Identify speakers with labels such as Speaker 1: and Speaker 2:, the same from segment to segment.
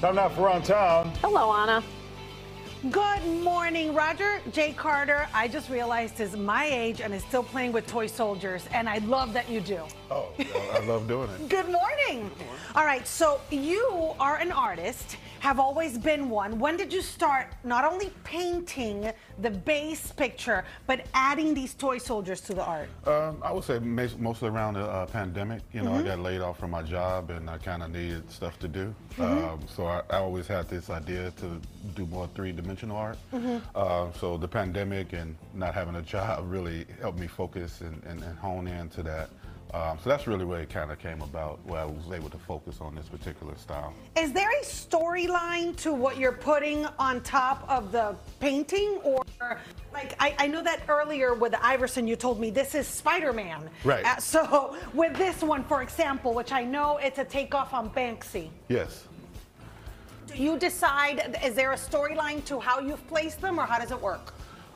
Speaker 1: Time now for Around Town.
Speaker 2: Hello, Ana.
Speaker 3: Good morning, Roger J. Carter, I just realized is my age and is still playing with toy soldiers, and I love that you do.
Speaker 1: Oh, I love doing it.
Speaker 3: Good morning. All right, so you are an artist, have always been one. When did you start not only painting the base picture, but adding these toy soldiers to the art?
Speaker 1: Um, I would say mostly around the uh, pandemic. You know,
Speaker 3: Mm-hmm.
Speaker 1: I got laid off from my job and I kind of needed stuff to do.
Speaker 3: Mm-hmm.
Speaker 1: Um, so I, I always had this idea to do more art. Uh, so the pandemic and not having a job really helped me focus and, and, and hone into that. Um, so that's really where it kind of came about, where I was able to focus on this particular style.
Speaker 3: Is there a storyline to what you're putting on top of the painting? Or, like, I, I know that earlier with Iverson, you told me this is Spider Man.
Speaker 1: Right.
Speaker 3: Uh, so, with this one, for example, which I know it's a takeoff on Banksy,
Speaker 1: Yes.
Speaker 3: Do you decide, is there a storyline to how you've placed them, or how does it work?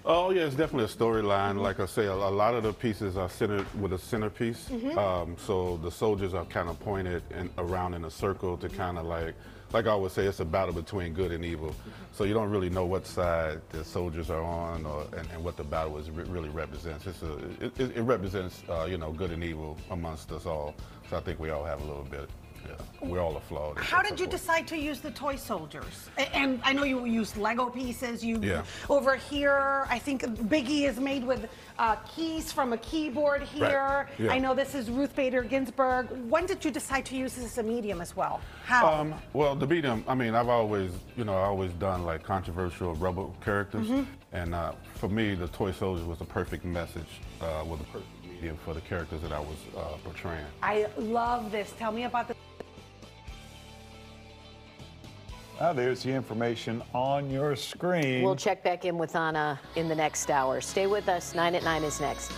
Speaker 1: Oh yeah, it's definitely a storyline. Like I say, a, a lot of the pieces are centered with a centerpiece. Um, so the soldiers are kind of pointed in, around in a circle to kind of like, like I always say, it's a battle between good and evil. So you don't really know what side the soldiers are on, or and, and what the battle is re- really represents. It's a, it, it, it represents, uh, you know, good and evil amongst us all. So I think we all have a little bit. We're all a flawed.
Speaker 3: How did you decide to use the toy soldiers? And I know you used Lego pieces. You
Speaker 1: Yeah.
Speaker 3: over here. I think Biggie is made with uh, keys from a keyboard here.
Speaker 1: Yeah.
Speaker 3: I know this is Ruth Bader Ginsburg. When did you decide to use this as a medium as well? How?
Speaker 1: Um, well, the medium, I mean, I've always, you know, I always done like controversial rebel characters, and uh, for me, the toy soldier was the perfect message, uh, was the perfect medium for the characters that I was uh, portraying.
Speaker 3: I love this. Tell me about the.
Speaker 4: Now, there's the information on your screen.
Speaker 2: We'll check back in with Ana in the next hour. Stay with us. 9 at 9 is next.